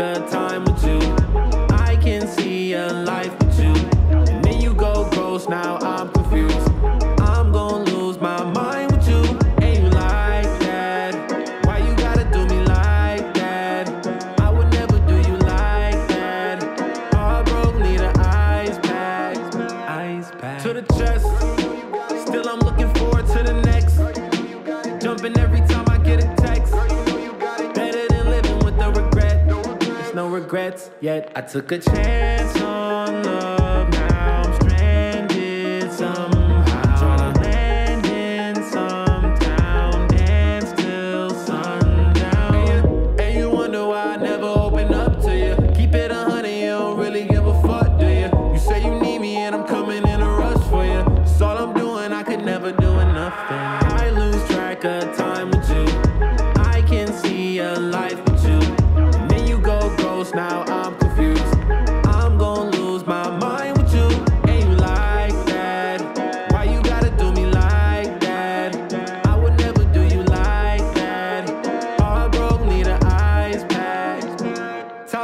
of time with you. I can see a life with you. And then you go ghost, now I'm confused. I'm gonna lose my mind with you. Ain't you like that? Why you gotta do me like that? I would never do you like that. Heart broke, need an ice pack. Ice pack. To the chest. Still, I'm looking forward to the next. Jumping every time regrets yet. I took a chance on love.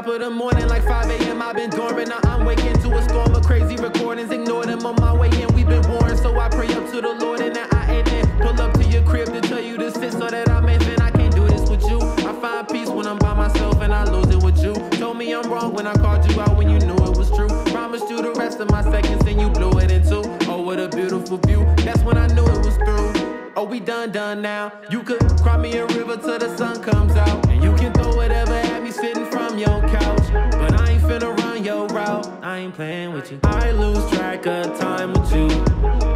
Top of the morning, like 5 a.m. I've been dormant. Now I'm waking to a storm of crazy recordings. Ignore them on my way in. We've been warned, so I pray up to the Lord and that I ain't in. Pull up to your crib to tell you this fit so that I'm infant. I can't do this with you. I find peace when I'm by myself and I lose it with you. Told me I'm wrong when I called you out when you knew it was true. Promised you the rest of my seconds and you blew it in two. Oh, what a beautiful view. That's when I knew it was through. Oh, we done, done now. You could cry me a river till the sun comes I ain't playing with you. I lose track of time with you.